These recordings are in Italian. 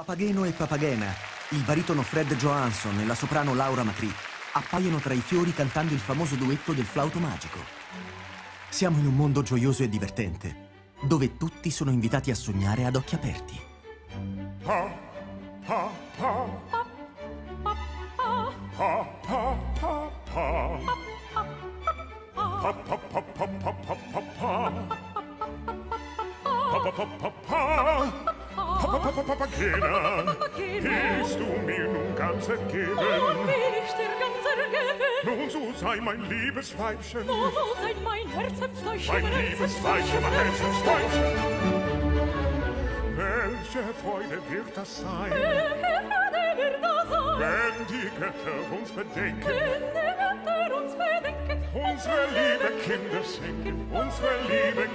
Papageno e Papagena, il baritono Fred Johansson e la soprano Laura Macri appaiono tra i fiori cantando il famoso duetto del flauto magico. Siamo in un mondo gioioso e divertente, dove tutti sono invitati a sognare ad occhi aperti. Pa, pa, pa. Pa, pa, pa, pa. Pa, pa, pa, pa, pa, pa, pa. Pa, pa, pa, pa, pa. Papagena, willst du mir nun ganz ergeben? Nun will ich dir ganz ergeben. Nun so sei mein liebes Weibchen. Nun so sei mein Herzenfleischchen. Mein, mein liebes Weibchen, mein Herzenfleischchen. Welche Freude wird das sein? Welche Freude wird das sein? Wenn die Götter uns bedenken. Wenn die Götter uns bedenken. Unsere liebe Kinder singen, unsere liebe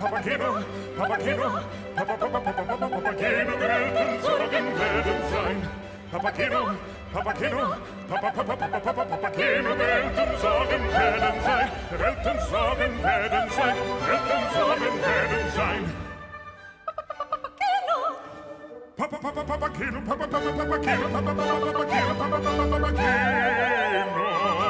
Papakino Papakino Papakino Papakino Welten werden sein Papakino Papakino Papakino Papakino Sagen